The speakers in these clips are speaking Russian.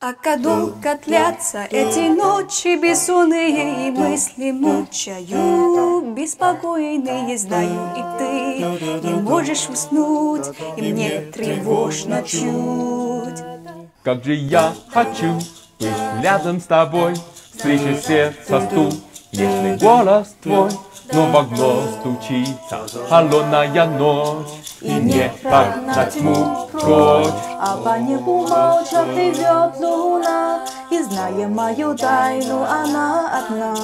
А долго длятся эти ночи бессонные и мысли мучаю Беспокойные знаю и ты. Не можешь уснуть И мне тревожно чуть. Как же я хочу быть рядом с тобой Встреча сердца стук, нежный голос твой но в окно стучится холодная ночь, И мне так на тьму прочь. А по небу молча плывет луна, И зная мою тайну, она одна.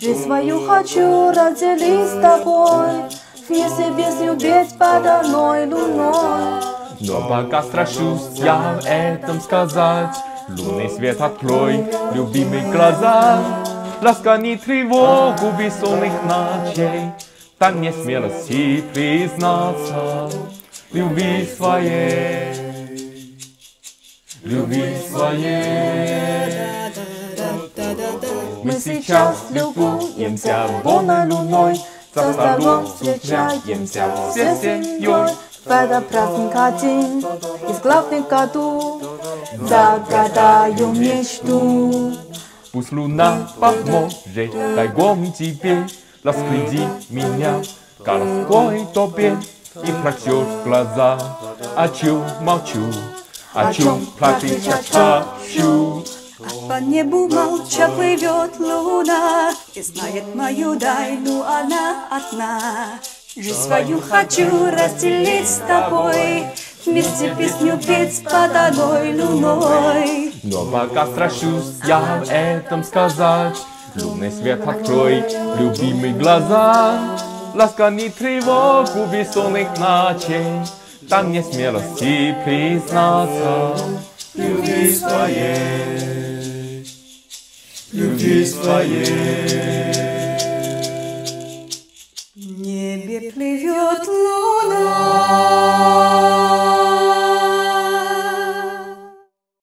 Жизнь свою хочу разделить с тобой, Вместе без любить под одной луной. Но пока страшусь я в этом сказать, Лунный свет открой, любимый глаза, Ласкани тревогу бессонных ночей, Так не смелости признаться Любви своей, любви своей. Мы сейчас любуемся лунной луной, За столом встречаемся все семьей. В этот праздник один из главных году Загадаю мечту Пусть луна поможет тайгом тебе Раскрыди меня колоской тобе И прочешь глаза О чем молчу, о чем платить хочу а по небу молча плывет луна И знает мою тайну она одна Жизнь свою хочу разделить с тобой Вместе песню петь под одной луной. Но пока страшусь я в этом сказать. Лунный свет открой, любимые глаза. Ласкани тревогу бессонных ночей. Там не смелости признаться. Любви своей, любви своей